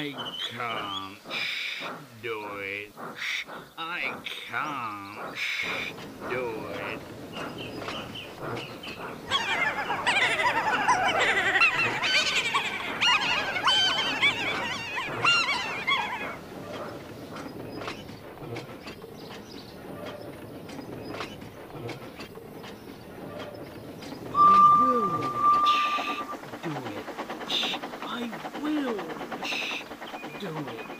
I can't do it. I can't do it. I will. Do it.